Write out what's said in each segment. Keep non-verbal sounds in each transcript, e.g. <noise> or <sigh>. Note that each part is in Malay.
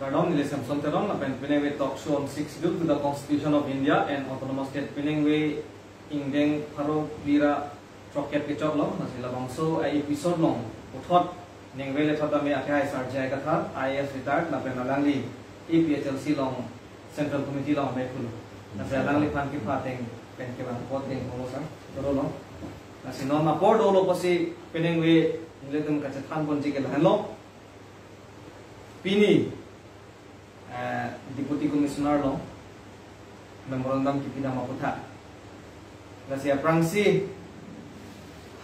Kardom nile Samson Terom na pen Penang talk show on six due to the Constitution of India and Autonomous State Penang Way Ingdeng Paro Vira Troket ke chok long na sila bangso ay episode long uthot ning vele thota me athai sar jai ka tha IAS retired na pen alangli EPHLC long Central Committee long me khulu na sa alangli phan ki phateng pen ke bang pot ding ho sa toro long. Na si non ma por do lo pasi Penang Way nile tum ka chan pon ji ke lan long Pini uh, Deputy Commissioner lo Memorandum Kipina Maputha Lasia Prangsi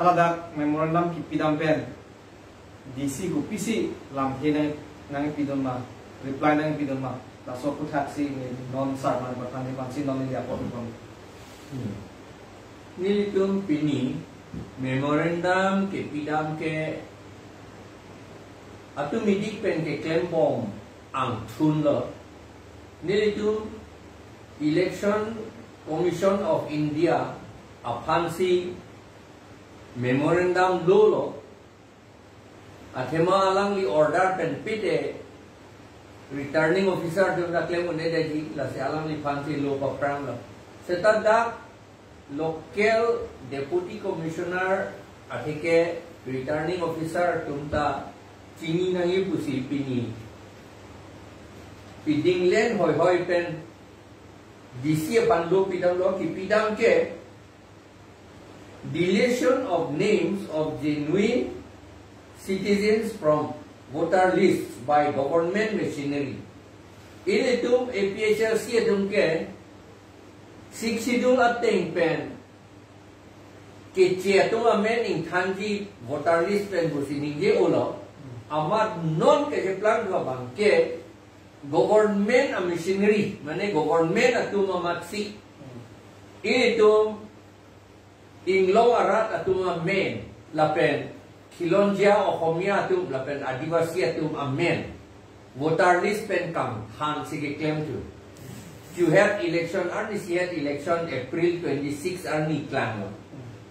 Haladak Memorandum Kipidam Pen. DC ku PC lam he nang pidon ma. Reply nang pidon ma. La so putha si non sar ma ba tani pan si non ni apo pon Nilitum pini memorandum ke pidam ke atau midik pen ke claim bom election commission of India अफानसी memorandum लो लो अथेमा आलंग order पेनपीट ए returning officer जो claim लासे आलंग फांसी लो पप्रांग से लोकल डेपुटी कमिश्नर अथिके रिटर्निंग ऑफिसर तुम्हारा चीनी नहीं पुसी पीनी piding len hoi hoi pen disi pandu pidang lo ki pidang ke deletion of names of genuine citizens from voter lists by government machinery ini tum APHRC tum ke six siksidung ateng pen ke tum amen ing thanji voter list pen busining je ulo amat non ke plan bang ke government a machinery. Mane government atum amat si itu ing lo arat atum amen. Lapen kilonja o khomia atum lapen adivasi atum amen. Voter list pen kam han si ke claim tu. You have election and this year election april 26 arni clan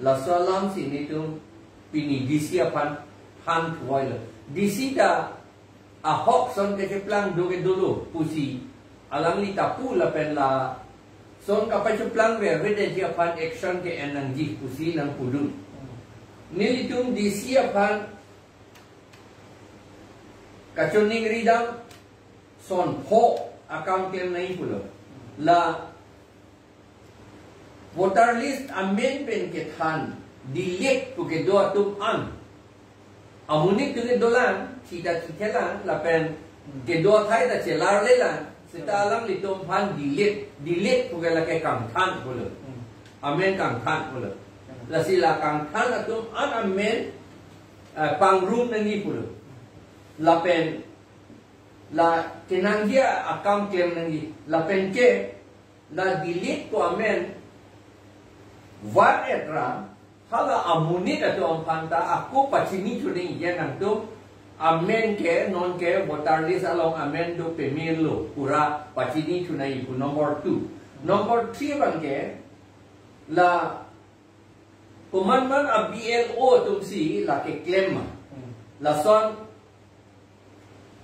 la salam sini tu pini disia pan han tuai DC da a hok son ke ke plan do ke dulu pusi. Alang li tapu la pen la son ka pa chu plan ve ve de dia pan action ke enang ji pusi nang pudu ni li tum DC a pan ka chun ning ridam son ho akam ke nai pulo la voter list amen pen ke than delete tu ke do tum an amunik tu ke dolan kita kita lah lapen kedua thai ta celar le lah seta alam li tom phan delete ku ke la ke kam than pula amen kam than pula la sila kam than atum an amen pang room nangi pula. Lapen la kenang dia akam kem nangi. Lapen ke la delete ku amen var etra hala amunit atau ampanta aku pacini tuning ya nang tu amen ke non ke voter list along amen do pemilu pura pacini tunai pu number 2 number 3 bang ke la kumanman a BLO tum si la ke claim la son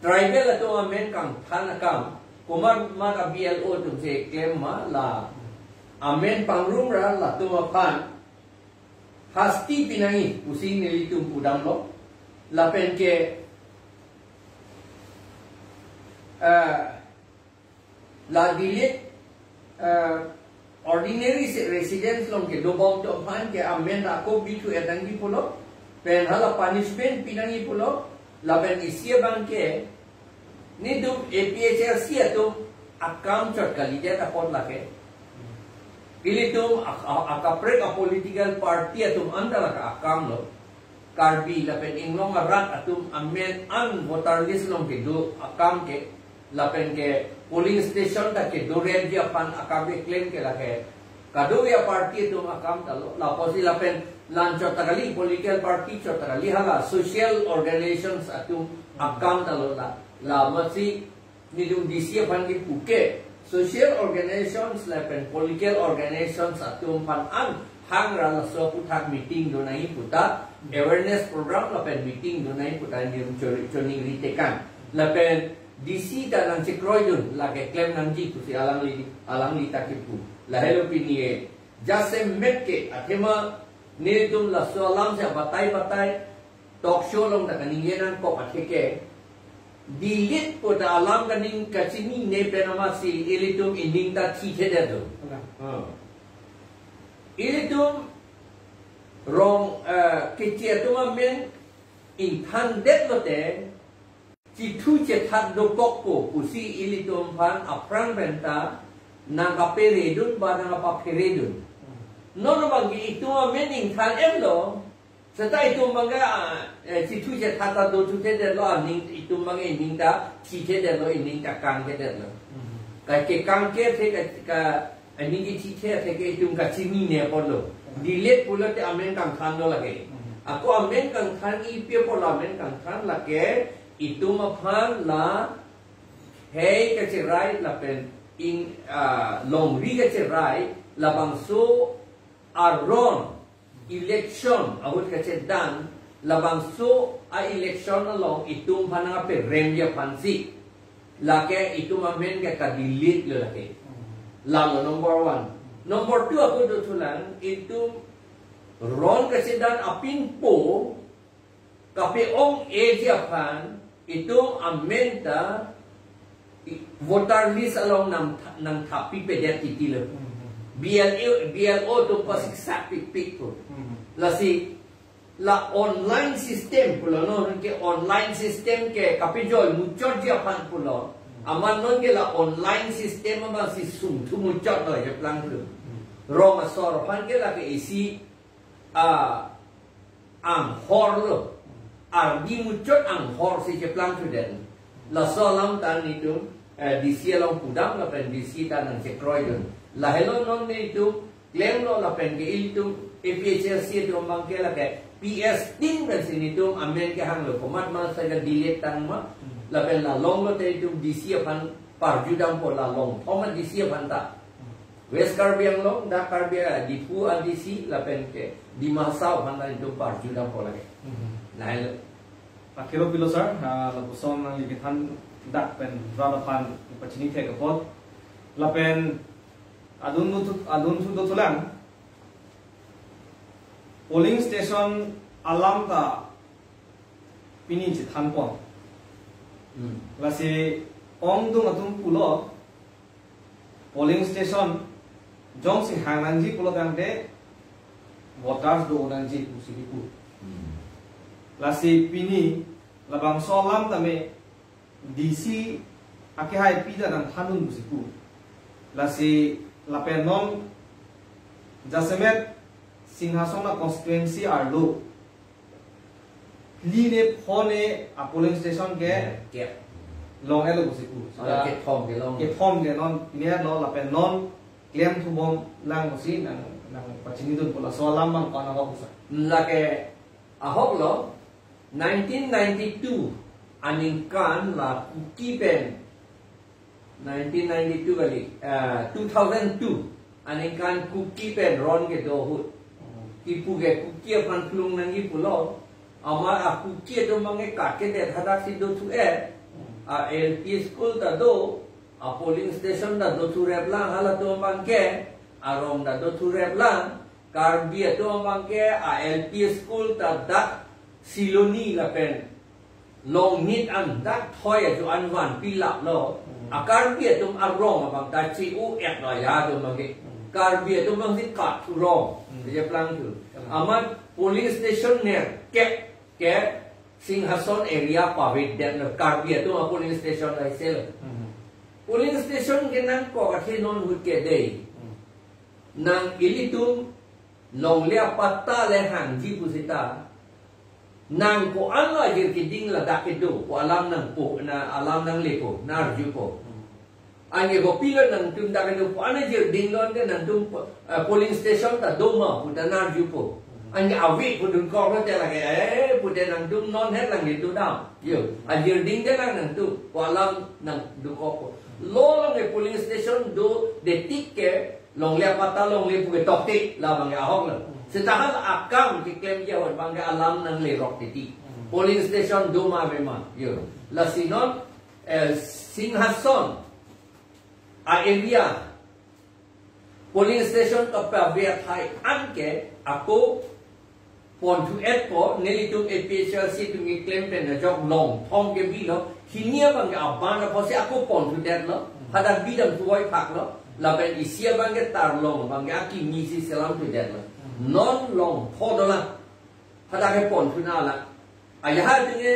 tribal atau amen kang than akam kumanman a BLO tum si claim ma la amen pangrum ra la tu pan hasti pinangi pusing nilitum pudam lo lapen ke uh, la dilit uh, ordinary residents long ke dobong to pan ke amen la ko bitu edangi pulo pen hala punishment pinangi pulo lapen isia bang ke ni du APHRC atum akam chot kali dia ta pon la ke Ili tum akapret a political party atum andala ka akam lo. Karbi lapen inglong arat atum amen an voter list long ke do akam ke lapen ke polling station ta ke do red dia pan akam ke claim ke la ke. Kado ya party atum akam talo la posi lapen lan chotakali political party chotakali hala social organizations atum akam talo la la masi ni dum disia pan ki puke social organizations like political organizations atum an hang ra la so putak meeting do nai puta awareness program la pen meeting do nai puta ni chori choni ritekan la pen DC ta nang cekroi dun la ke klem ji tu si alang li alang li takipu la hello pini e jase met ke athema ni tum la so alam se batai batai talk show long ta kaning yenan ko atheke dilit po ta alam kaning kachini ne penama si ilitum inding ta thi the da do ilitum rong ke chia tu ma men in than det lo te chỉ thu chết thật đồ bọc cổ của si ili tôm phan aprang benta nang kapere dun ba nang kapere dun no no bang itu ma mening than em lo Đồ thu chết det lo ning itu mangga ning ta chi chết det lo ning ta kang chết det lo cái cái kang ke thế cái cái ning cái chi chết thế cái itu cái chi ni ne pon lo dilet pula te amen kang amen than i pe pula amen kang than lagi itu maphan la hey ka che rai la pen in long ri ka che rai la bang so aron election. Ahut ka che dan la bang so a election along itu phana pe rem ya phansi la ke itu ma men ka ka delete lo la ke la lo number 1 number 2 aku do tulang itu ron ka che dan apin po kape ong e dia phan itu amenta voter list along nam nam tapi pedet titilo BLO BLO tu pasik sapik pik tu. La si la online system pulo no ke online system ke kapijol muchot dia pan pulo aman non ke la online system ma si sum tu muchot do je plan tu roma sor pan ke la ke isi a am hor lo. Ar di muchot ang hor si je plan tu den la so lam tan ni tu di si long pudam la pen di si tan ang je kroi dun la hello non ni tu claim lo la pen ke il tu APHRC tu mang ke la ke PS tin ben sini tu amen ke hang lo. Komat ma sa ga delete tan ma la pen la long lo te tu di si pan par judam po la long. Thoma di si pan ta West Caribbean long da Caribbean di pu a di si la pen ke di masau pan la tu par judam po la ke Nah, akhirnya bilo sir, lapuson ng likitan dak pen rarapan ipachini te kapot. Lapen adun tu adun tu. Polling station alam ta pini ci tanpon. Lasi ong tu ngatum pulo polling station jong si hanganji pulo tangte voters do onanji usiku. lasi pini labang solam tame DC hai pida dan thanun busiku lasi লাপেনম জাসেমেত সিংহাসন কনস্টিটুয়েন্সি আর লো লি নে ফনে আপোলিং স্টেশন কে কে লং এলো গসি কু কে ফম কে লং কে ফম কে নন নে ন লাপেনম ক্লেম থুব লাং গসি নাং নাং পাচিনি দন পোলা সলাম মান কানা গসি লাকে আহক ল 1992 আনিং কান লা কুকিবেন 1992 kali. Uh, 2002 aning kan kuki pen ron ke do hut ipu ke kuki pan plung nangi pulo ama a kuki do mange ka ke de thada si do tu e a LP school da do. A polling station da do tu repla hala do mangke arong da do tu repla kar bia do mangke a LP school da da siloni la pen. Long nit an dak thoi ju an wan pi lap lo akar bia tum arong bang ta chi u ek la ya tu mang ke kar bia tum bang sit kat tu rong je plang tu amat police station ne ke ke singhason area pavit den no kar bia tu a police station lai sel police station ke nan ko ka thi non hut ke dei. Nang ilitum long lia patta le hang ji pusita nang ko anga jir ki ding la dak do ko alam nang po na alam nang le ko nar ju ko ange go pila nang tum dak do ko ana jir ding lon ke nang tum polling station ta do ma pu ta nar ju ko ange awi pu dun ko ro te la ke eh pu te nang tum non het lang du dam. Yo a jir ding de nang nang tu ko alam nang du ko ko lo lang e polling station do de tik ke long le pata long le pu ke tok tik la bang ya hok la Setahan akam ki klaim dia wan bangga alam nang le rock titi. Polling station doma memang. Yo. La sinon uh, Singhason, a area polling station to pa via thai anke ako pon to et ko neli tu APHRC tu ngi claim pen na jok long thong ke bi lo hinia bang ga abana ko se ako pon to det lo hada bi dam tu wai phak lo la ben isia bang ge tar long. Bang ga ki mi si selam to det lo non long. Tho do la hada ke pon tu na la ayah ha tu nge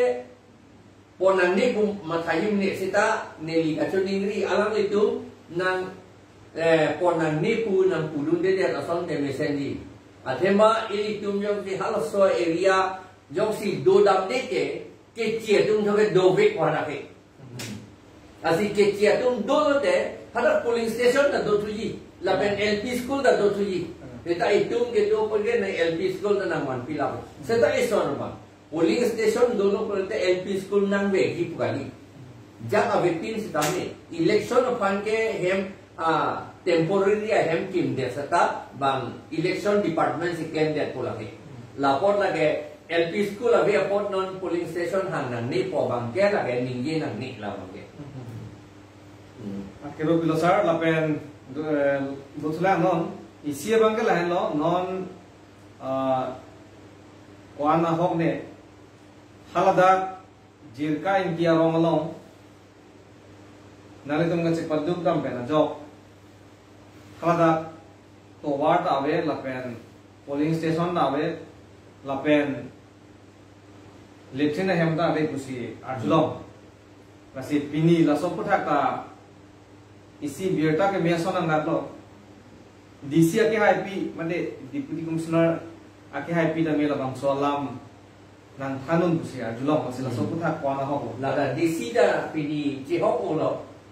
pon nan ni bum ma thayim ni sita neli ka chu ri alam itu nang eh pon nang ni pu nang pu dun de de asal de mesen di athema ili tum yong si hal so area yong si do dam de ke ke chia tum tho ke do vek wa na ke. Asi ke chia tum do lo te hada polling station da do tu ji la pen lp school da do tu ji eta itum ke do pe ke na lp school da nang wan pi la se ta iso no ba polling station do lo pe te lp school nang ve ki pu ka ni jak a vetin si dame election of pan ke hem uh, temporary ahem kim de sata bang election department si claim de pula ke. Lapor lage LP school ave apot non polling station hang nang ni po bang ke lage ningye nang ni la bang ke Akiro pilo sar lapen butula non isia bang ke lahen lo non kwana hok ne. Halada jirka inkia rong long nale tum ngasi paduk dam pena jok. Halada to ward ave lapen polling station ave lapen lieutenant hemda ave kusi arjulong. Kasi pini la so puthak ta isi bierta ke meson ang natlo DC ake hai pi mande deputy commissioner ake hai pi da mela bang so lam nang thanun kusi arjulong kasi la so puthak kwa na hok la da DC da pini chi hok o lo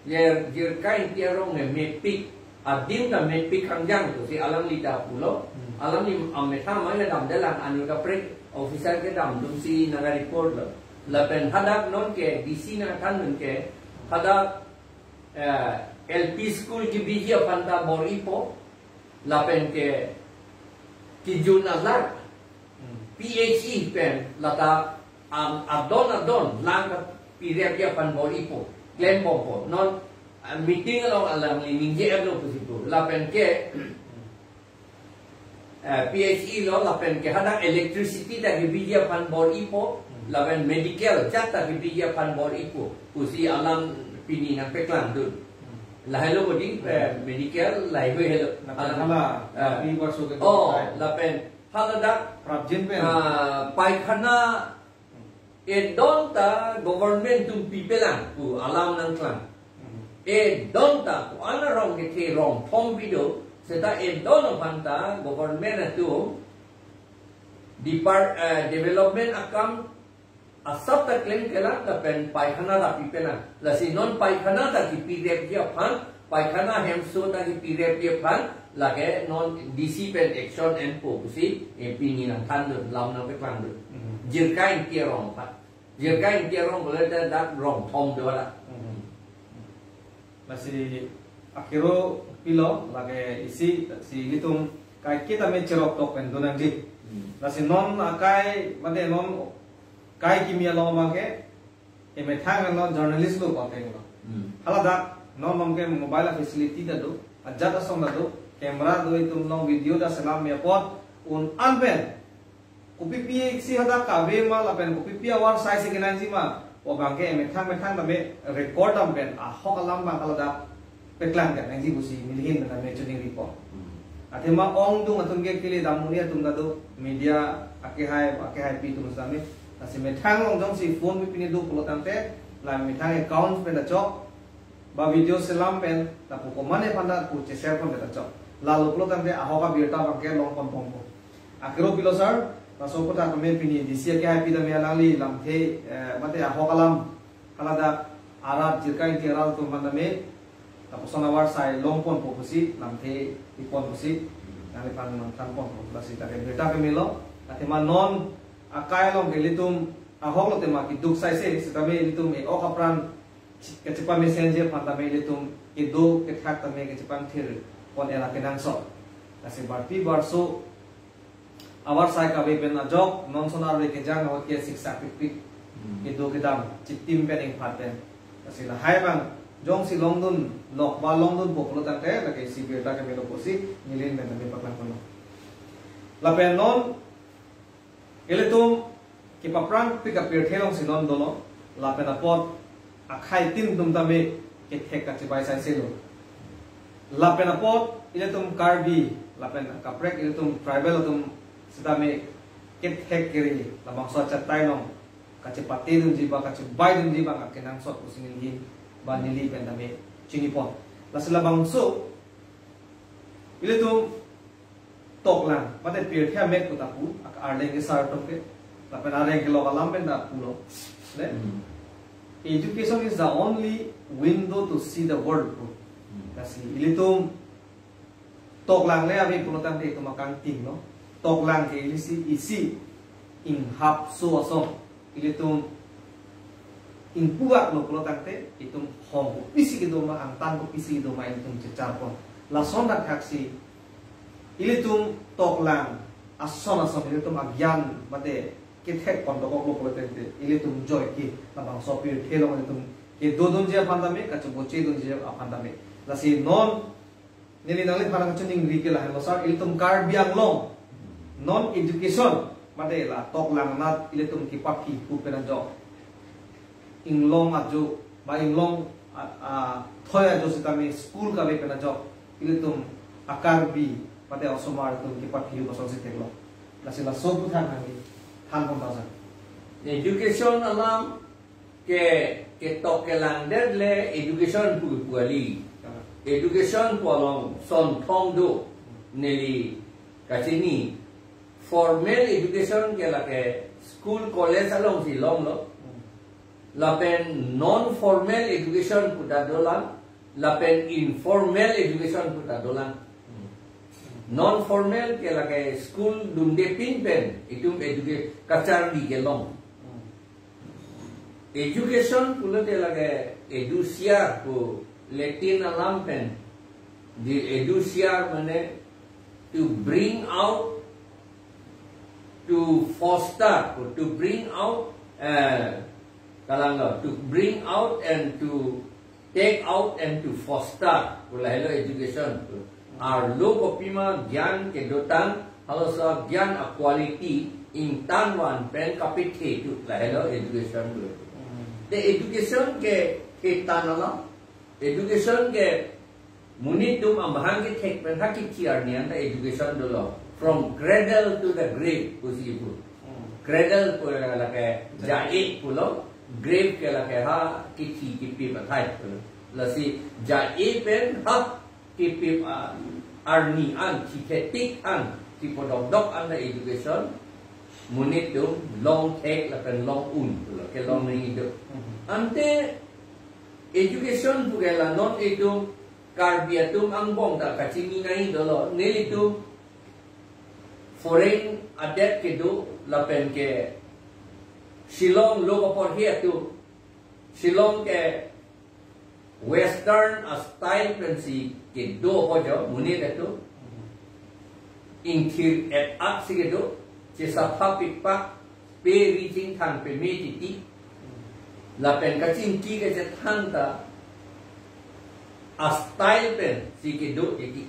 ye jir kai tia rong me me pik adim da me pik khang jang tu si alam li da pulo alam ni am me tham mai dam de lang anu ka prek officer ke dam dum si na ga report lo la pen hadak non ke DC na than nun ke hadak LP school ki biji panta boripo la ke ki jun azar PHE pen lata am adon adon lang ka pirep ya pan boripo claim bopo non meeting lo alam ni ninje eblo pusipo la pen ke PHE lo la pen ke hada electricity da ki biji pan boripo la pen medical jata ki biji pan boripo pusi alam pini na peklang dun là hello body medical lai hui hello hala pi war so ke oh la pen. Hala da prabjin pen. Pai khana e don ta government tum pipelang ku alam nang klang. E don ta ku ana rong ke ke rong. Thom video. Seta e don panta government tu. Depart development account asap ta claim kela ta pen paikhana la pipena la si non paikhana ta ki pdf dia phan paikhana hem so ta ki pdf dia phan la ke non dc pen action and po si e pini na than du lam na pe klang du jir kai kia rong phat jir kai kia rong bole ta da rong do la. La si pilo lage isi si hitung kai kita me cherok tok pen donang di. La si non akai made non kai kimia lo ma ke e me thang no journalist lo pa ke no hala da no mom ke mobile facility da do ajata som da do camera do itum no video da salam me pot un anpen kupi pi si hada ka ve ma la pen kupi pi awar sai se kenan ji ma o bang ke me thang me thang da me record am pen a hok alam ba kala da peklan ka nang ji busi milhin da me chuning report. Ate ma ong dung atum ke kile damunia tum da do media ake hai ake hai pi tum sa me asi me thang long jong si phone mi pini du pulo tamte la me thang account pe da chok. Ba video selam pen ta pu ko mane panda pu che share kon da chok. La lo pulo tamte a hoka birta ba ke long kon pong ko akiro pilo sar ta so ko ta me pini di sia ke hai pi da me lang li lam the mate a hoka lam. Kala da ara jirka in tiral tu manda me ta pu sona war sai long pon po pusi lam the ipon pusi nang pan tan pon ko la si ta ke birta ke melo ate ma non akai long ke litum ahong lo tema ki duk sai se sitame litum e o kapran ke cepa messenger panta me litum e do ke thak tame ke cepan thir pon era ke nang so kasi barti barso awar sai ka be pen ajok non sonar re ke jang hot ke siksa pik pik e do ke dam chitim pen ing phaten kasi la hai bang jong si long dun lok ba long dun bok lo tan te la ke si bir ta ke melo posi nilin me paklan kono la pen non ele tum ki pa prang pi ka pir thelong si non dono la pen a pot a khai tin tum ta me ke thek ka chi bai sai se lo. La pen a pot ile tum karbi la pen ka prek ile tum tribal tum sida me ke thek kiri la bang so chat tai nong ka chi pati dun ji ba ka chi bai dun ji ba ka kenang so ku singin hi ba nili pen ta me chingi pon la sila bang so ile tum tok lang mate pir thia mek ku ta pu? Ak arle ke sar tok ke? La pen are ke lo alam pen da pu lo. Le? Education is the only window to see the world kasi ile tum tok lang le abi puno tan te tumakang ting no? Tok lang ke ile si isi in hap so aso ile tum in puak lo puno tan te itum hong pisi ke doma ang tan ko pisi ke doma itum cecar pon. La son dak haksi ile tum tok lang ason aso ile tum agyan mate ke thek kon do ko puno tan te ile tum joy ki na bang so pir thelo ile tum ke do dun je pandame ka chu boche dun je apandame la si non nili nang parang chuning ri ke la lo sar il tum kar biang long non education mate la tok lang nat ile tum ki pat ki pu pe jo ing long a jo ba ing long a thoya jo sita me school ka be pe jo ile tum akar bi se lo la si la so bu than ni than kon ta sa. Education alam ke ke tok ke lang der le education pu pu ali. Education polong son thong do neli kachini formal education ke la ke school college along si long lo. La pen non formal education puta dolan la pen informal education puta dolan non formal ke la ke school dunde pin pen. Itum educate kachar di ke long education pula de la ke edusia ko Latin alampen the edusia mane to bring out to foster to bring out uh, kalanga to bring out and to take out and to foster. Pula hello education our low kopima gyan ke dotan halo sa gyan a quality in tanwan pen kapite to la hello education the education ke ke tanala education ke munit tum ambahan ke tek pen hakik tiar ni anta education dulu from cradle to the grave kusi ibu. Cradle ko la ke jai pulo grave ke la ke ha kichi kipi bathai pulo la jai pen ha kipi arni an chithetik an ti podok dok an the education munit tum long tek la pen long un ke long ni hidup ante education pugela non itu karbiatum ang bong ta kachimi ngai dolo nelitum foreign adet ke do lapen ke Shillong logo por here tu Shillong ke western style pensi ke do ho jo muni de tu intir et ak si ke do che sa pa pik pa pe reaching than pe me ti ti la pen ka ki ke che than ta a style pen si ke do ti ti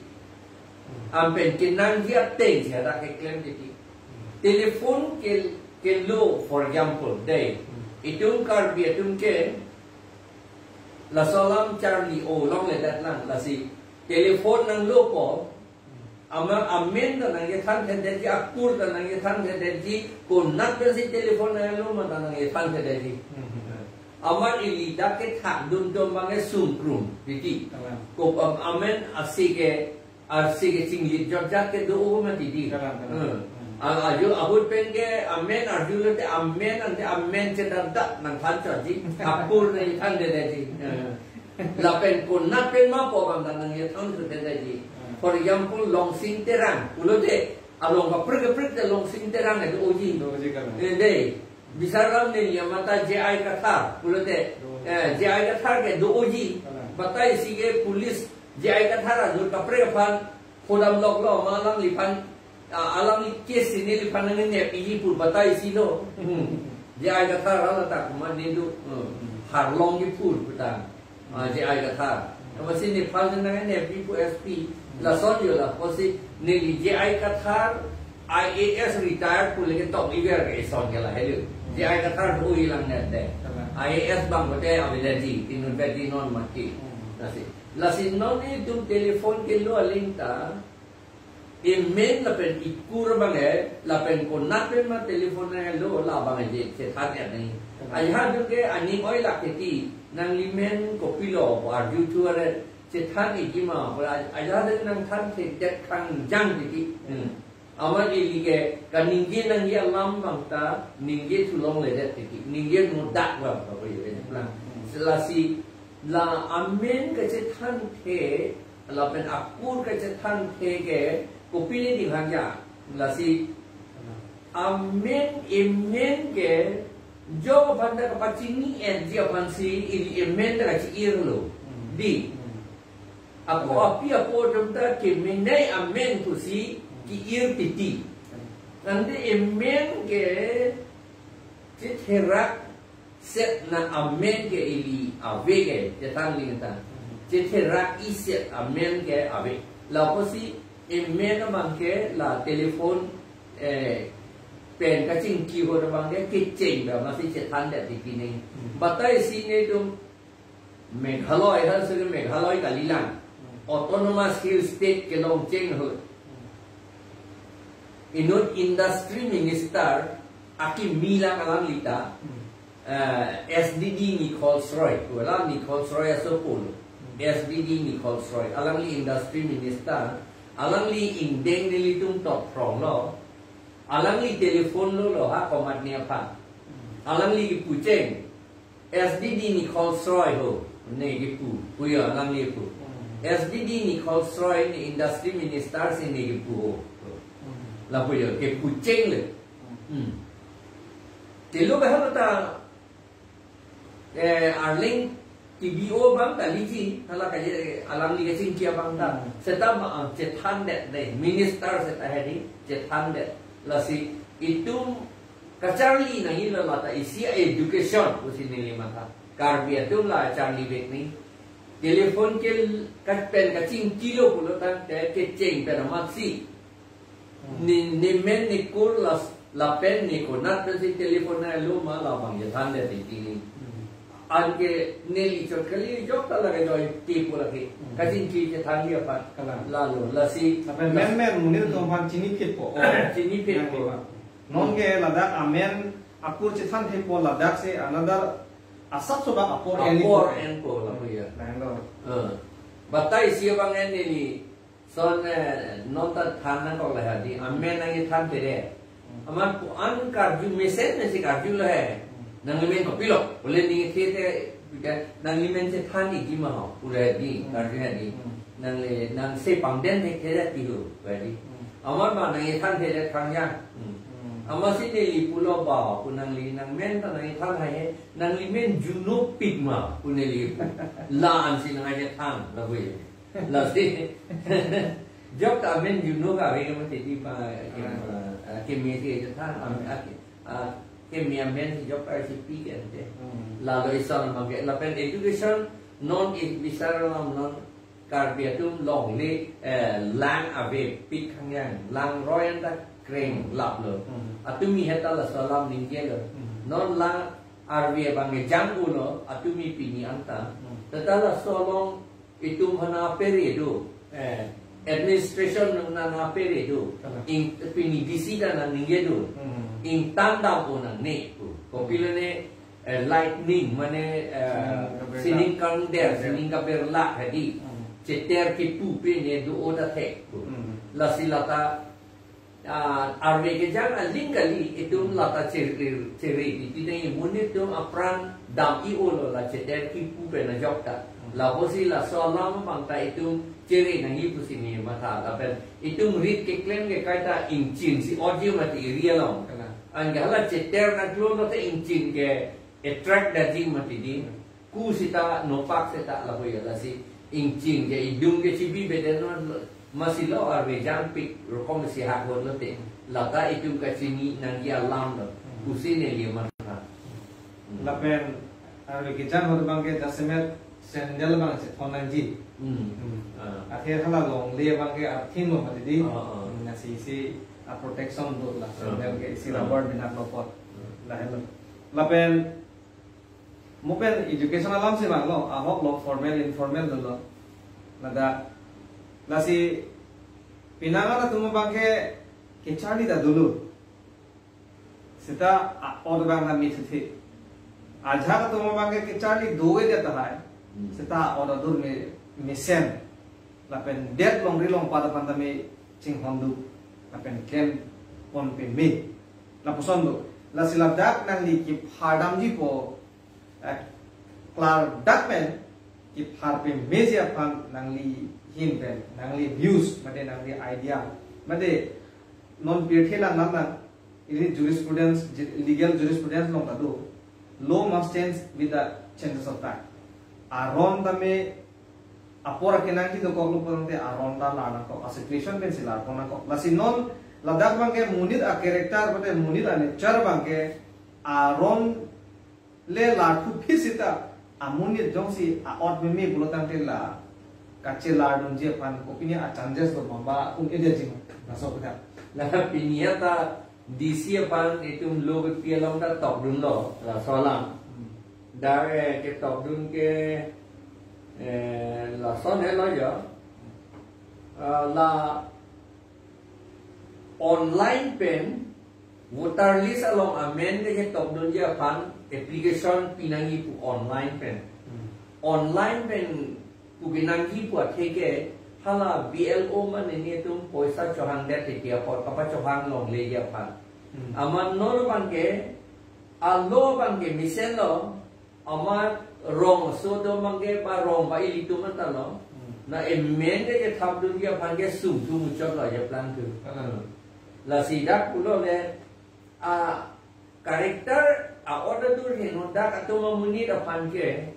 am pen ke nang dia te che da ke klem ti ti ke ke lo for example day itung kar bi ke la salam charlie o long le dat lang la si telefon nang lo ko ama amen da nang ye than the de ji akur da nang ye than the de ji ko nat pe si telefon nang lo ma da nang ye than the de ji amar ili da ke thak dum bang e sum krum ti ti ko am amen asige asige ching li jot jat ke do ma ti ti ang aju abut penge amen arju le <laughs> te amen ante amen che da da nang than cha ji apur ne than de de ji la pen ko na pen ma po bang nang ye than de de ji for example long sing terang ulo de along ka prek prek de long sing terang de oji de de bisaram ne ya mata je ai ka tha ulo de je ai ka tha ke do oji batai si ge police je ai ka tha ra dur ka prek pan kodam lok lo ma lang li pan alam ni kes ini li pan ne ne pi pur batai si lo <laughs> je ai kata rala tak man ni du har long ki put putan je ai kata Nama sini pal dengan ni people SP la son yo la posi ni li je ai kata IAS retired pun lagi top iber ke son ke la helu je ai kata du hilang net de IAS bang ko te abiladi tinun nasi la ke lo alinta Imen la pen ikur bange la pen pen ma telefon na lo la bange je se that ya ni ai ha du ke ani oi la ke ti nang limen ko pilo wa du tu re se that ni ki ma ba ai ha de nang than se jet khang jang ti. Ti awa ji li ke ka ning ge nang ye lam bang ta ning ge tu long le de ti. Ning ge no dat wa ba ba ye plan la si la amen ke se than the la pen akur ke se than the ke ko pilih di hanya lasi amen amen ke jo banda ka pacini en dia pansi ili amen da ci irlo di aku api aku domta ke menai amen tu si ki ir titi nanti amen ke ci terak set na amen ke ili ave ke jatan lingatan ci terak iset amen ke ave la posi email na bang ke la telefon eh pen ka ching ki ho na bang ke ki ching da ma si che than da ti ni batai si ne tum meghaloi ha se meghaloi ka lilang autonomous hill state ke long ching ho inut industry minister aki mila kalang lita uh, SDD ni Rolls-Royce, wala ni Rolls-Royce asopul. SDD ni Rolls-Royce, alang li industry minister, alang li indeng ni litung top from lo. Alang li telefon lo lo ha komat ni apa? Alang li ki puceng. SDD ni Rolls-Royce ho. Ne ki pu pu ya alang li pu SDD ni Rolls-Royce ni industry minister si ne ki pu ho. La pu ya ke puceng le. Hmm. Telo ba ha ta eh arling TBO bang ta liji hala ka alam ni gasing kia bang ta seta ma ang cetan det ne minister seta hedi cetan det la si itu kacari na ila la ta isi education usi ni lima ta karbia tu la charli bek ni. Telefon ke kat pen kacing kilo pulo ta ke ke ceng pe na maksi. Ni ni men ni kur la la pen ni ko nat si telefon na lo ma la bang cetan det ti ni anche negli cercali jo ta la jo ti pura ki kajin ki je thang ya pa la lo la si men men muni to pan chini phit po chini phit po non ge ladak amen apur che than the po ladak se another asap so ba apor en por en po la po ya bangalore uh batai si bang en ni son non ta than na ko la ha di amen na ye than pe de aman po an kar ju mesen ne si kar ju la hai nang limen ko pilok boleh ni kete nang limen se than ni gi ma ho pura di kar ju di nang le nang se pang den ne kete ti lu ba di aman ma nang ye than te de thang ya ama si ne li pulo ba pu nang li nang men ta nang than hai nang li men juno pik ma pu ne li la an si nang ye thang la we la si job ta men juno ka ve ma ti di pa ke me ti ye thang am a ke me men si job pa si pi ke te la lo isan ma ke la pen. Education non it bisara non kar bia tum long le lang ave pik khang yang. Lang royan da kreng lap lo atumi heta la salam ning ke lo non lang arvia bange jangu lo atumi pini anta. Tetala solong itu hana peri do eh. Administration na na peri do in pini disida na ninge do in tanda po na ne po kopila ne lightning mane sining kan der sining ka berla hadi ceter ki pu pe ne do oda the la silata arve ke jang lingali itu lata ceri ceri di tidak munit tu apran dam i olo la ceter ki pu pe na jokta la posi la solam bangta itu ceri na hi pusi ni mata. La pen itu rit ke klem ke kaita incin si audio mati real long ang cetera chitter na clone na sa inchin ke? Attract na jing matidin ku sita nopak sita lahoy yala si inchin ke idung ke cibi beda no masilo arbe jampik rokom si hakon na te laka itung ka chini nang gi alam na kusi ni liyaman na lapen arbe kichan hod bangke jasimet sendel bangke tonan jin hmm. akhir long liyaman bangke artin mo matidin na nasi si a protection do la Ah. sendel ke si Ah. rubber binak lo pot la hello lapen mopen education alam se bang lo ahok lo formal informal do lo nada la si pinanga na tumo bangke kichani da dulu sita और bang na mit thi आझा का तुम बांगे के चाली दोगे देता है sita और अदुर में mission lapen det long ri long pada panda me ching lapen kem pon pe me la posondo la silap dak nang li ki phadam ji po klar dak pen ki phar pe me je pan nang li hin pen nang li views mate nang li idea mate non pirthe la nam na ini jurisprudence legal jurisprudence long kadu law must change with the changes of time aron tame apora kenang ki do ko lu ponte aron da la na ko a situation ben sila ko na ko la sinon la dak bangke munit a character bate munit a nature bangke aron le la khu phisita a munit jongsi a od me me bulotang te la kache la je pan ko pinya a changes do mamba un ede jing na so ka la piniata disia pan itum lobe pialong da tok dun lo la solam da ke tok dun la sonela ya la online pen voter list along amend ke top don ya pan application pinangi pu online pen online pen pu pinangi pu theke hala blo man ne tum paisa chohan de te ki apor papa chohan long le ya pan aman nor pan ke alo pan ke mission lo amar rong. So do bangke pa rong. Ba ili tu man talo na emende ke thap du ya pan ke sum tu mu chot lo ya plan tu la sidak pulo le a karakter a order tu hinu dak atu mamuni da pan ke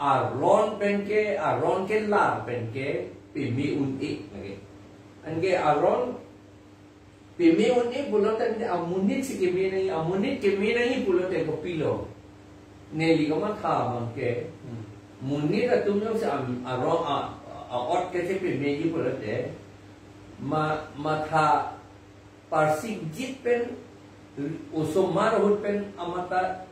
a ron pen ke a ron ke la pen ke pimi un ik lagi. Angge aron pimi un ik bulo tan de amunit si kemi nai amunit kemi nai bulo te ko pilo. Ne li ko ma tha bang ke munit atum yo sa aron a a ot ke te pimi ji bulo te ma ma tha parsik jit pen usomar hut pen amata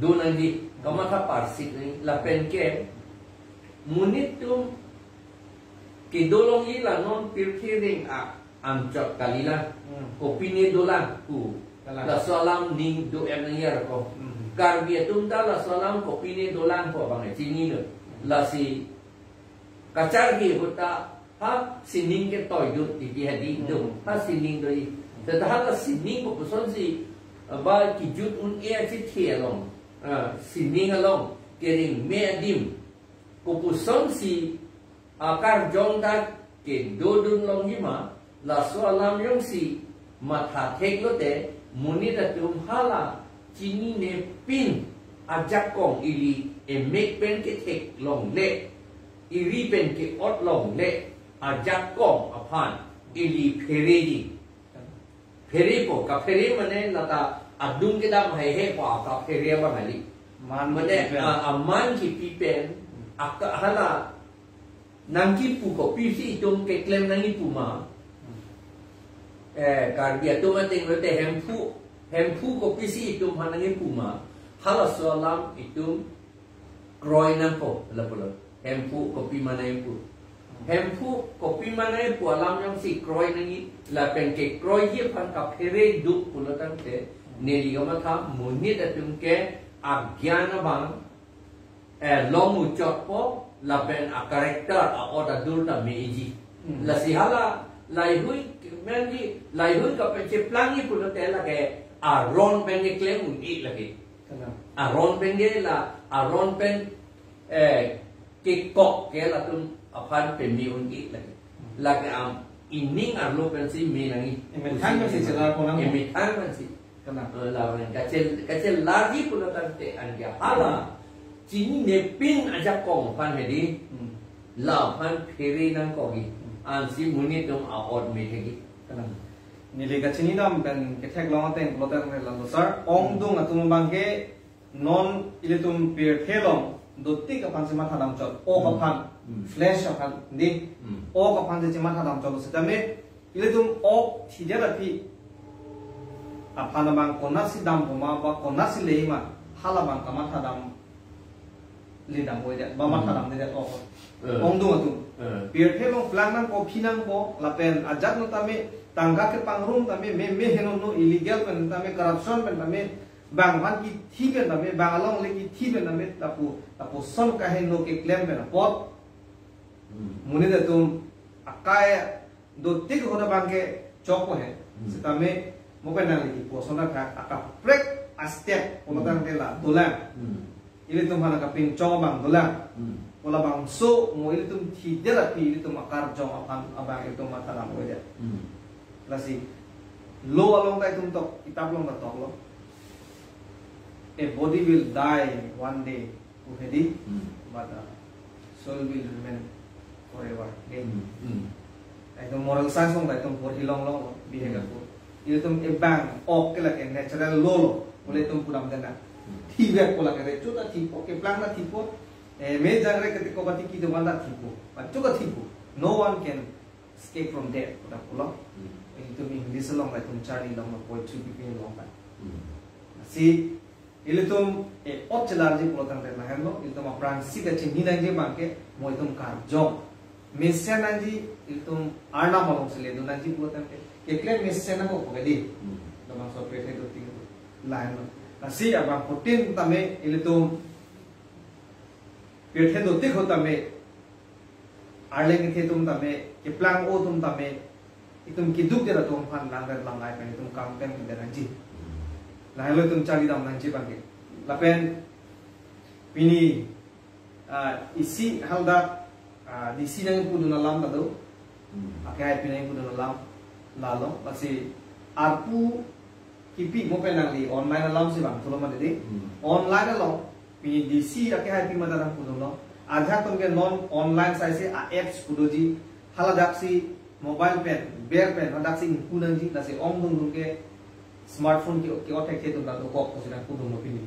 donandi kamata parsik ni la pen ke? Munit tum Kidolong ila non pirkiring a amcot kalila opini dolang ku. La salam ning do em nyer ko การเวียตุ้มตาละสลามก็ปีนี้โดลังพอบางไอจีนี่เลยลาสีกระจายเกี่ยวกับฮะสินิงก็ต่อยดุติดที่ฮะดีดุฮะสินิงโดยแต่ถ้าละสินิงก็ผสมสิว่ากิจุดอุ่นเอียที่เทียลงอ่าสินิงลงเกริงเมียดิมก็ผสมสิอาการจงดักเกิดดูดุนลงยิ่มาลาสลามยงสิมาถาเทกโลเตมุนีระตุมฮาลา chini ne pin. Kong ili e mek pen ke thek long le iri pen ke ot long le ajak kong aphan ili phere ji. Phere po. Ka phere mane la ta adung ke dam hai he pa ka phere ba mali man mane aman ki pi pen. Akka hala nangki pu ko. Pi si tum ke klem nangi pu ma. Eh kar bia tu ma ting te hem pu hem pu ko pi si tum ha nangi pu ma. Hala so lam itum kroi nan ko la polo hem pu ko pi ma nangi pu hem pu ko pi ma nangi pu alam yang si kroi nangi la pen ke kroi ye pan ka phere du pu la tan te. Ne li ga ma tha mu ni da tum ke agyana bang eh lo mu chot po la ben a karakter a oda dulta meiji la si hala lai hui men di lai hui ka pe che plangi pu te la ke a ron ben ne klem un i la ke a ron ben ge la a ron ben eh ke kok ke la tum a pan pe mi un i la ke la ke am ining a lo ben si mi nangi Imen thang ben si sila ko nang mo. mi thang ben si. Kana la ben ka che ka che lagi pu ta te an ya hala chính ne pin aja kong pan he di la pan pheri nang ko gi an si muni tum a od me he gi kana nili ka chini dam ben ke thek long ten lo ten la lo sar ong dung atum bang ke non ilitum peer thelong do tik apan se matha dam chol o kapan Mm. flash apan ni Mm. o kapan se matha dam chol se tame ilitum o thidera pi apan bang kona si dam boma ba kona si leima hala bang kamatha dam li dam boy ba matha dam de o Uh. ong dung atum Uh. peer thelong flang nang ko phinang ko lapen ajat no tame tangga ke pangrum tame me me heno no illegal pen tame corruption pen tame bang van ki thi pen tame bang along le ki thi pen tame tapu tapu son ka hen no ke claim pen pot Mm. muni de tum akai do tik hoda bang ke chok ko hai Hmm. se tame mo pen nang ki po sona ka aka prek a step ono tang de la dolan Mm. ile tum hana ka pin chong bang dolan Mm. wala bang so mo ile tum thi de la lasi lo along tai tum tok kitab long tok lo a body will die one day uhedi Mm. but uh, soul will remain forever. Okay Mm. Mm. tum moral science long tai tum por hilong long lo behavior ko ile tum e bang ok ke la ke natural lo lo boleh tum pudam dana thi ve ko la ke chu ta thi po ke plan na thi po e me jang re ke ko bati ki de wanda thi po but chu ka thi po no one can escape from death ko ko lo Mm. itu mi hindi sa long lai tum chari long na poi chu pi pi long pa Mm. si ile tum e ot chalar ji ko tang na hen lo ile tum apran si ka chin ni nang je bang ke mo tum kar jong mesya nang ji ile tum arna malong se le do nang ji ko tang ke ke kle mesya na ko ko di Mm. do mang so pe do ti lai no na si abang putin tame ile tum pe the do ti ko tame arle ke the tum tame ke plang o tum tame itum kiduk jera tum phan lang dar lang ai pen itum kam pen de nang ji la hello tum chali dam nang ji bang ke la pen pini ah, isi halda ah, di si nang pu na lam da do Mm. akai ai pinai pu na lam la lo pasi arpu kipi mo pen nang li online lam si bang tulo ma de Mm. online lo pini di si akai ai pi ma da pu lo आधा तुमके non online side से एप्स कुदो जी हाला दाक्सी mobile pen Backman বা ডাচিং কুনা জি আছে অম দং দং কে স্মার্টফোন কি কি অথে কে তোমরা তো কক কইছ না কুদম পিনি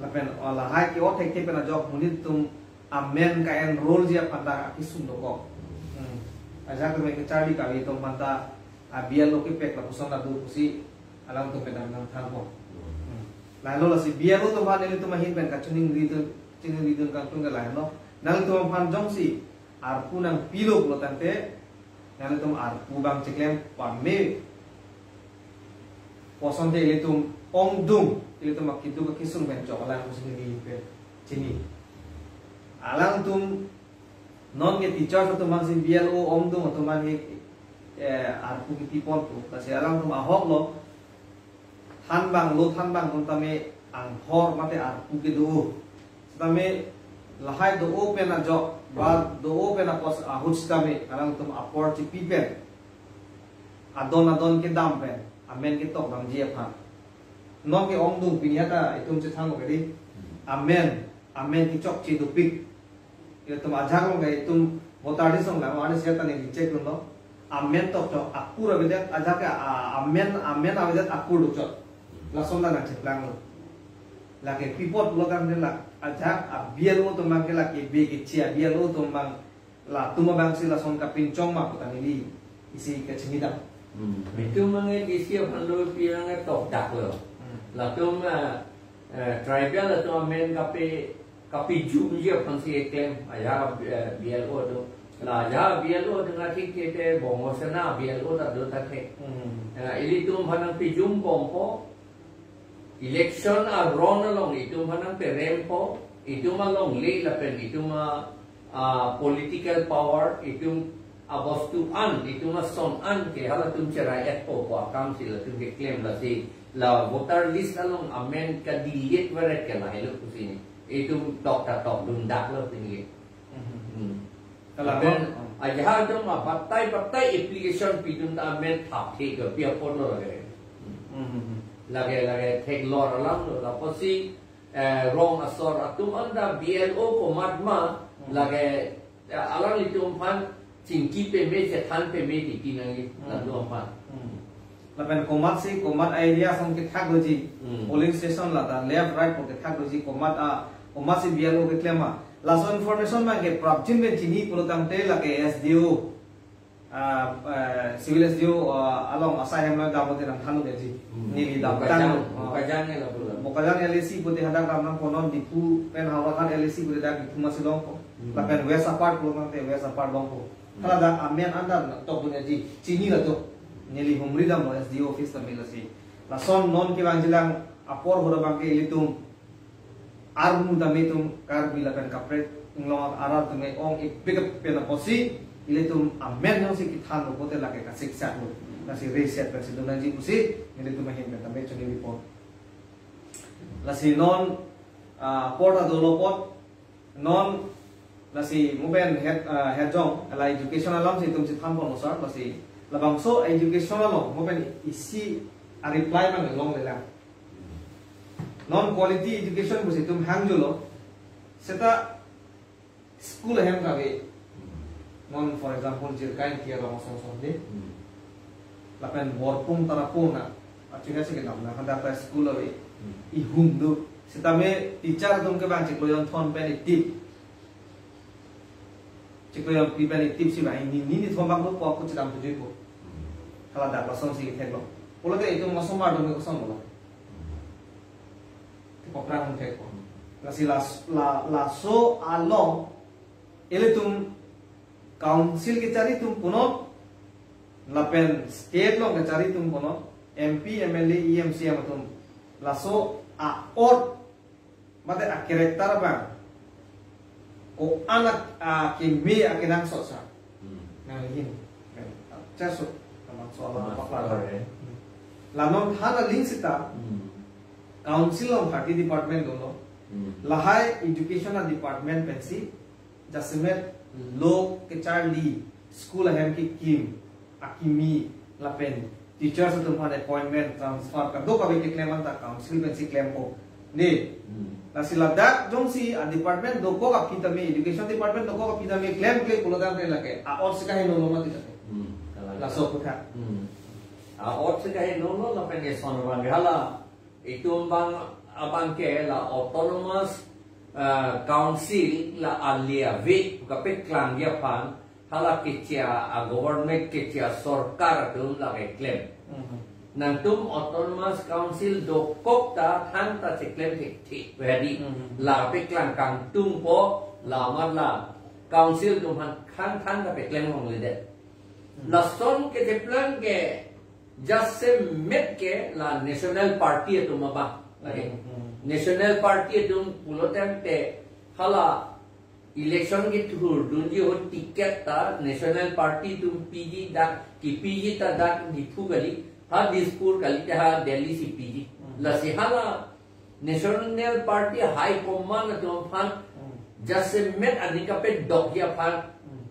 লাপেন আলা হাই কি অথে কে পেনা জক মুনি তুম আ মেন কা এন রোল জি আপাতা কি সুন্দর কক আ যা করে চাবি কাবি তো মন্তা আ বিয়া লোকে পেক লা পছন্দ দূর কুসি আলাম তো পেনা নাম থাকবো লাইলো লাসি বিয়া লো তো মানে তো মহিন বেন কা চুনিং রিদন চুনিং রিদন কা তুঙ্গা লাইলো নাল তো ফান জংসি আর কুনাং পিলো গুলো তাতে jong si ar pu nang pilo lo tan te nang to ar pu bang cheklem pa me. Poson de le tum ong dung. Ile tum akitu ka kisung ben chok alang pusi ni alang tum non ke teacher to mang sin biel o ong dung to man ke ar pu ki tipon tu. Kasi alang tum ahok lo than bang lo than bang tum tame ang hor mate ar ke do tame lahai do open a job ba do open a pos a huts tame alang tum apor chi pipen adon adon ke dam pen amen ke tok bang jia phan non ke ong dung pinyata itum che thang ke di amen amen ki chok chi do pik. Itu tum ajak lo gai tum botadi song la wani sia tani di check lo amen tok chok akur abedat ajak ke amen amen abedat akur do chok. La sonda na check lang lo. La ke pipot lo kan de la ajak a biel lo tum bang ke la ke be ke chia biel lo tum bang la tum bang si la son ka pinchong ma li isi ke chimida. Itu mengenai isi pandu piang tok dak lo. Lah tu ma tribal lah tu amen kape kape jum je pansi eklem ayah BLO tu. Lah ayah BLO dengan tik kita bongo sana BLO tak do tak ke. Ili tu panang pi jum pompo election a ron along itu panang pe rempo itu malong le la pen itu ma ah, political power itu abos tu an itu ma son an ke hala tum cerai et po po akam si la tum ke claim la si la voter list along amen ka delete weret ke la hello kusini itu tok ta tok dun dak lo tinggi hmm Kalau amen. Aja tu ma patai patai application pi dun ta amen thap thi ke pia pon lo lage lage lage take lor alam lo la posi wrong asor atum anda BLO ko matma lage alam itu umpan cingki pe me se than pe me di kinangi la do umpan la pen komat si komat area song ke thak loji Mm. polling station la ta left right ko ke thak loji komat a komat si bialo ke klema la information ma ke prapjin be chini pulo tam te la ke sdo uh, uh, civil sdo uh, along asai hem la gamo te ram thanu de ji ni li da Bukajang, tang bukajang ni lah pula. Mokajan LAC putih hadang ramang konon dipu pen hawakan LAC putih dak dipu masih longko. Hmm. Lakan west apart nang te west apart longko. Kalau dak amian anda tok punya ji cini lah tu. Nili humri dam lo SD office tam mila si. La son non ki bang jilang apor hura bang ke ilitum. Armu dam itum kar bila kan kapret nglong arar tu me ong ik pick up pena posi ilitum amen yang si kithan lo pote lake kasik sat lo. Nasi reset kasi donan ji pusi ilitum mahin kan tambe chungi report. Lasi non uh, port adolo pot non lasi muben head head jong ala education alam si tum si tham pon sar lasi labang so education alam muben isi a reply man long le la non quality education bu si tum hang julo seta school hem ka non for example jir kain kia long song song de lapen borpung tarapuna actually sih kenapa nah kan data school awe ihum do sitame teacher tum ke bang ciklo yang thon pen tip. Ciklo yang pi pen tip sih bang ini ini thon bang lo ko aku cikam tu jipo kalau dah pasang sih kita lo kalau ke itu masuk mar dong ke kosong lo ko prang ke ko la si la la la so along. Ele tum council ke cari tum puno lapen state lo ke cari tum puno MP, MLA, EMC yang betul. Laso a or mate a karakter bang. Ko anak a kimi a kinang sosa. Nang ini. Cesu. Kamu soal apa lah? Lanom hana link sita. Council of Party Department dono. Lahai Educational Department pensi. Jasimet lo ke Charlie. School hem ki kim. Akimi lapen. Teacher sa appointment transfer. Ka do ka bi claim ta council ben si claim ko ni na sila dak jong si a department do ko ka kita mi education department do ko ka kita mi claim ke kulo dam ke lake a or sika hin no mati ta la so ko tha a ot se kai no no la pen son bang hala itu bang abang ke la autonomous uh, council la alia ve ka pe klang ya pan hala ke chia a government ke chia sarkar tu la ke claim nang tum autonomous council do kop ta than ta se claim ke thi very la pe klang kang tum po la ma la council tum han khan than ka pe claim ngong le de. La son ke te plan ke just se met ke la national party tu ma ba national party tu pulotem te hala election ke thur dun ji ho ticket ta national party tu pg da ki pg ta da di thu gali ha dispur kali ta ha delhi si pg la si hala national party high command tu phan just se met anika pe dok ya phan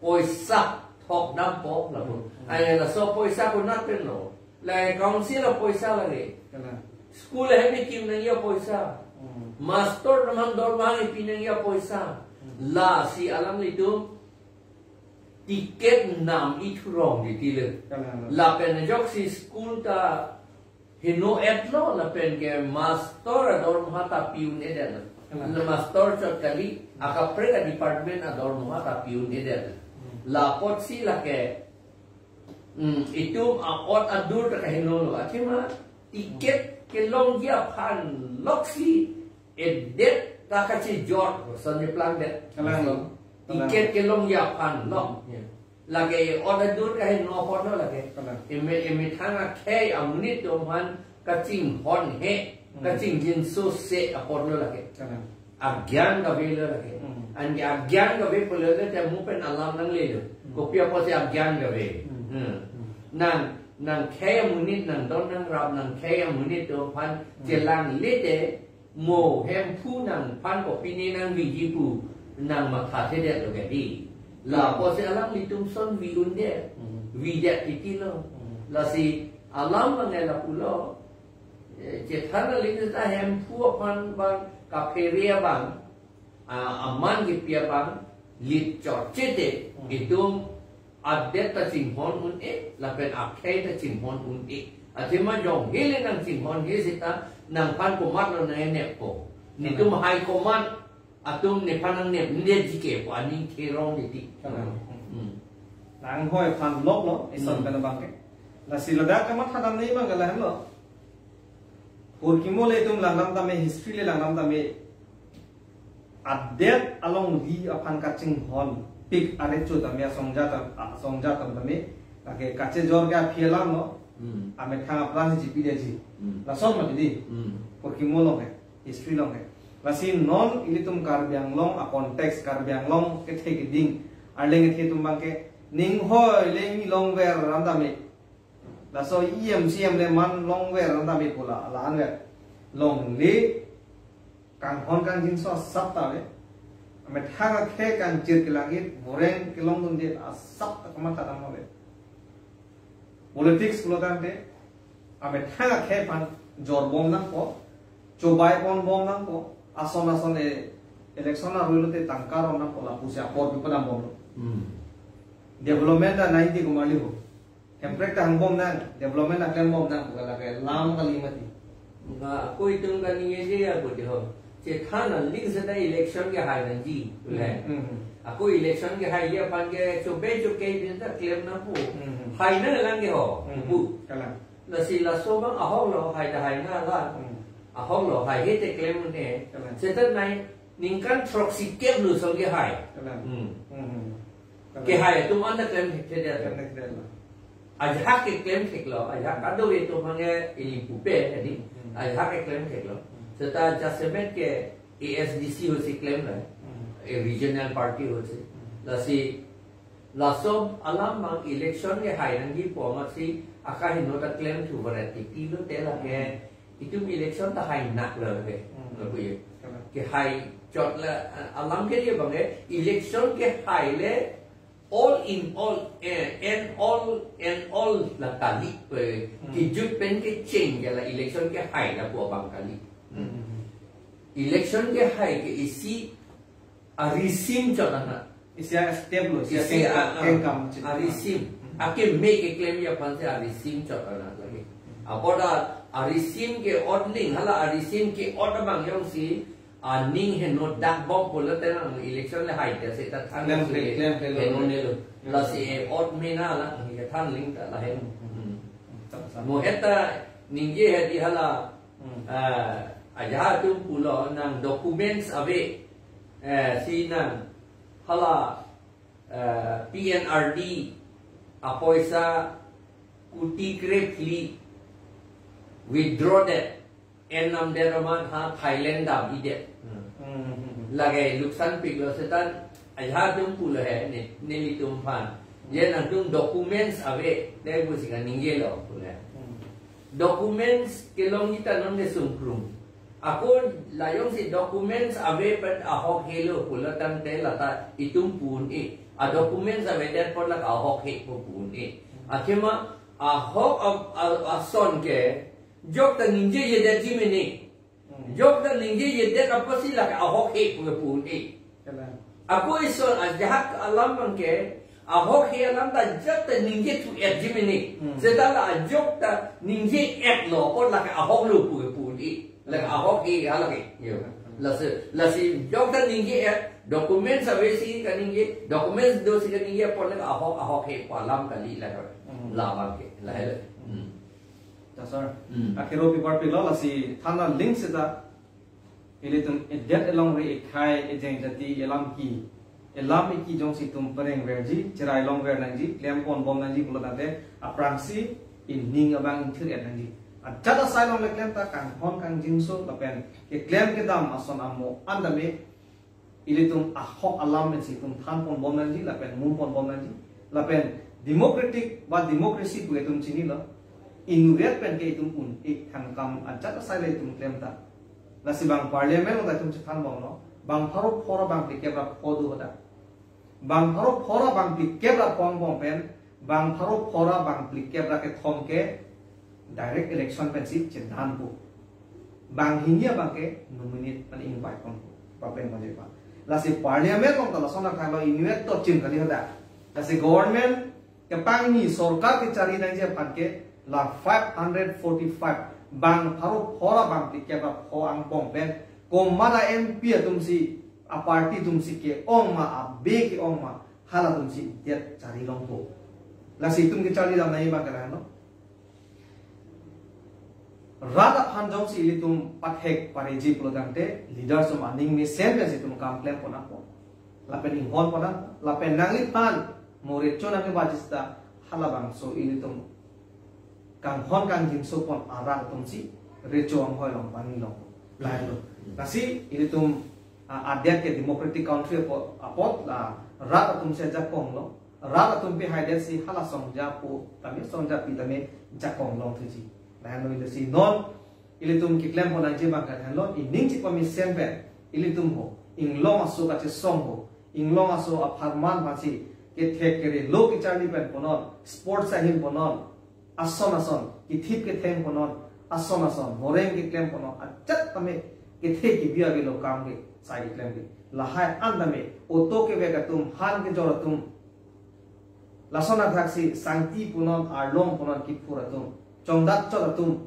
poisa thok dam po la bu ai la so poisa ko nat pe no. La council la poisa master man dor bang pi nang ya poisa la si alam li tu tiket nam i thurong di ti le la pen jok si school ta hino et lo la pen ke master ador ma ta piun e de la master chot kali aka pre department ador ma ta piun e de la pot si la ke itu a ot adur ta hino lo akima tiket ke long pan loksi edet ta ka chi jot son ni plan det Kalang lo. tiket ke long ya. Pan lo lage ot adur ka pot lo lage eme eme thanga khe amnit do man ka ching hon he ka ching jin so se a pot lo lage agyan ka ve lage an ya agyan ka ve po lo te mu pen alam nang le lo ko pia po se agyan ka ve. Nan nan khe amunit nan don nang rap nan khe amunit do pan je lang le te mo hem phu nan pan ko pini nang vi ji pu nang ma kha the de ge di la po se alam li tum son vi un de vi de ti lo. La si alam ma ne la pulo je than li ta hem phu pan ban ka phe bang a aman gi pia bang li cho che de adet ta ching hon un e la pen a khe ta ching hon un e atima jong hele nang chin hon he sita nang pan ko mat lo na ne ko ni tum hai ko mat atum ne pan nang ne ne ji ke ko ani ke rong ni ti nang hoi fan lok lo ison kana bangke la silada ka mat hadam nei bang gala lo pur kimole tum langam ta me history le langam ta me update along di apan kaching hon pik are chu ta me songja ta songja ta me lage kache jor ga phielam no ame thang aplan ji pi de ji la som ma di pur kimolo ke history long ke la si non ilitum kar biang long a context kar biang long ke the ke ding arleng ke tum bang ke ning hoi le mi long ver ram ta me la so iem siam le man long ver ram ta me pula la an ver long le kang hon kang jin so sap ta le ame thang ke kang chir ke langit boreng ke long dun je a sap ta kama ta dam le politics lo dan de ame thang ke pan jor bom nang ko cobai pon bom nang ko ason ason e election na rulo te tangkar nang ko la pusia por pi padam bom development na nahi ko mali ho kemprek ta hang bom nang development na klem bom nang la ke lam kali mati nga ko itung kani ye ya ko de ho che thana ling se da election ke hai nan ji le ako election ke hai ye pan ke cho be cho ke bin da claim pu hai na lang ke ho pu kala la si la so bang a ho lo hai da hai na la a ho lo hai he te claim ne se ta nai ning kan proxy ke lu so ke hai. Kala ke hai tu man da claim ke de kala kala a ja ke claim ke lo a ja ka do ye to mang ye ili pu pe ni a ja ke claim ke lo se ta adjustment ke ASDC ho si claim la a regional party ho si la si la som alam mang election ke hai nang gi po ma si aka hin no ta claim thu ba ti ti lo te la ke itu nak bang election ke hai ke isi a resim chot na isya step lo Ya, isya ya, ken kam a resim ake make a claim ya pan se a resim chot na lagi apoda a resim ke ordning? Hala a resim ke order bang yong si. A ning he no dak bom pula te na election le hai te se ta than Claim, se claim, claim, no claim. ne lo la si e ord me na la ni ke than ling ta la he mo eta ning ye he di hala aja tu pulo nang documents ave uh, si nang hala uh, PNRD apoisa kuti grepli withdraw that en nam de roman ha Thailand da bi de lage luksan piglo setan aja tu pulo he ne ne li pan ye nang tum documents ave de bu singa ningye lo pulo documents ke long kita non de sungkrum ako layong si documents ave pat ahok helo pulatan te lata itum pun e. A documents ave der por la ahok he po pun e. Akema ahok a son ke jok ta ninje ye de jimini jok ta ninje ye de kapasi la ahok he po pun e. Kala ako ison a jahak alam man ke ahok he alam ta jok ta ninje tu et jimini sedala a jok ta ninje et lo por la ahok lu po pun e ahok e ala ke yo la se la si jok ta ninje et documents ave si ka ninje documents do si ka ninje por la ahok ahok he po alam ka li la la ba ke la hele dasar Mm. akiro paper pe lo la si thana link se da ile tum edet along re khai e jeng jati elam ki. Elam ki jong si tum pareng ver ji chirai long ver nang ji klem pon bom nang ji bulo ta te. Aprang si in ning abang thir et nang ji a jada sai long le klem ta kang hon kang jing so la pen ke klem ke dam ason amo andame ile tum a hok alam men si tum than pon bom nang ji la pen mum pon bom nang ji. La pen democratic ba democracy pu etum chini lo. Inuret pen ke itum un ik thang kam ajat sai le tum klem ta la si bang parliament lo da tum chan bom no bang pharo phora bang ti kebra phodu hoda bang pharo phora bang direct election pen si chindan pu bang hinia bang ke nominate pan invite kon pa pen mo pa la si parliament lo ta la sona kha lo inuret to chin kali hoda la si government ke pang ni sarkar ke chari nang je pan ke la 545 bang pharu phora bang ti ke ba pho ang bong ben. Ko mala mp tum si a party tum si ke ong ma a be ke ong ma hala tum si det chari long ko la si tum ke chari dam nai ba ka no rada phanjong si ili tum pathek pareji plodante leaders of aning mi sen si tum complain pona po la pen ing hon pona la pen nangli phan more chona ke bajista hala bang so ili tum kang hon kang jim so pon ara tum si recho ang hoi long pani long lai lo nasi ini tum adet ke democratic country po apot la rat tum se jakong lo rat tum pi hai si hala song ja po tami song ja pi tami jakong long thu ji lai lo ile si non ile tum ki klem pon anje bang kan lo in ning chi pa mi sen pe ile tum ho. In long aso ka che song ho. In long aso a pharman pa si ke thek ke lo ki charli pen ponon sports sa hin ponon ason ason ki thip ke them ponon ason ason moreng ki klem ponon achat tame ke the ki biya ge lo kam ge sai ki klem ge la hai an dame o to ke ve ka tum han ke jor tum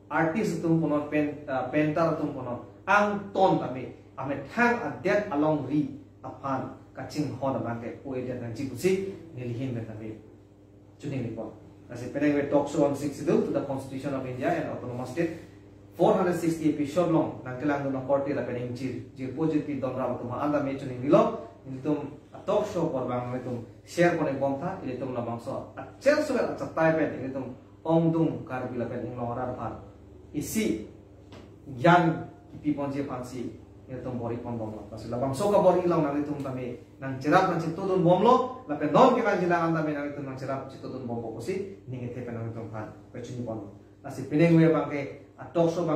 lasona thaksi santi ponon ar long ponon ki pura tum chongdat chot tum artist tum ponon pen painter tum ponon ang ton tame ame thang adet along ri apan kaching hon abang ke o ede nang jibusi nilhin be tame chuning ni pon as a Penang talks on 62 to the Constitution of India and Autonomous State 460 episode long nang kelang dun korte la Penang jir jir positive don ram tum anda me chuning bilo tum talk show por bang me tum share pone bom tha ile tum na bang so a chel so a chatai pen ile tum ong dum kar bila pen ing lora phan isi gyan pi pon je phan si ile tum bori pon bom la pas la bang so ka bori long nang tum tame nang cerap nang citu dun bom lo. La pen dom ke kan jila anda me nang tum nang cerap citu dun bom ko si ninge te pen nang tum phan pe chuni pon nasi pineng we bang ke a talk show